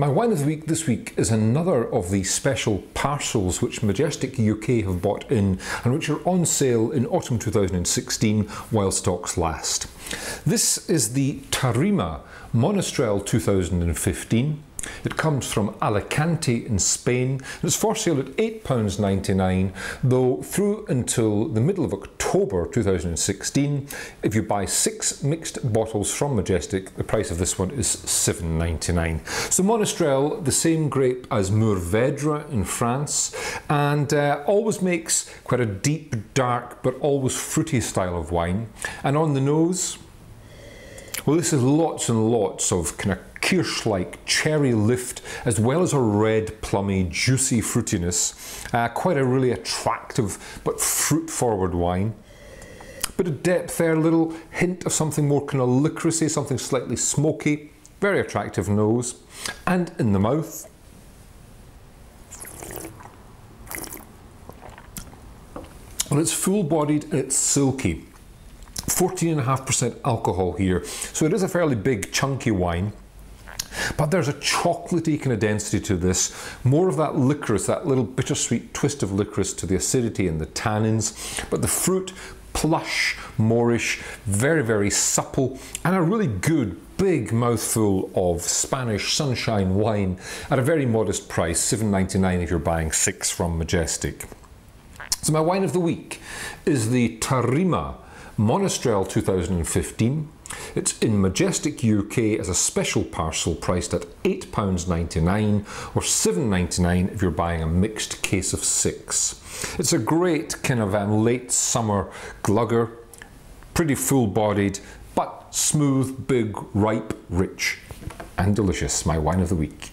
My wine of the week this week is another of the special parcels which Majestic UK have bought in and which are on sale in autumn 2016 while stocks last. This is the Tarima Monastrell 2015. It comes from Alicante in Spain. It's for sale at £8.99, though through until the middle of October 2016, if you buy six mixed bottles from Majestic, the price of this one is $7.99. So Monastrell, the same grape as Mourvedre in France, and uh, always makes quite a deep, dark, but always fruity style of wine. And on the nose, well, this is lots and lots of kind of Kirsch-like cherry lift, as well as a red, plummy, juicy fruitiness. Uh, quite a really attractive but fruit-forward wine. Bit of depth there, a little hint of something more kind of licoricey, something slightly smoky. Very attractive nose. And in the mouth, well, it's full-bodied and it's silky. 14.5% alcohol here, so it is a fairly big, chunky wine. But there's a chocolatey kind of density to this, more of that licorice, that little bittersweet twist of licorice to the acidity and the tannins, but the fruit plush, moorish, very, very supple, and a really good big mouthful of Spanish sunshine wine at a very modest price, $7.99 if you're buying six from Majestic. So my wine of the week is the Tarima Monastrell 2015. It's in Majestic UK as a special parcel priced at £8.99 or $7.99 if you're buying a mixed case of six. It's a great kind of um, late summer glugger, pretty full bodied, but smooth, big, ripe, rich, and delicious. My wine of the week.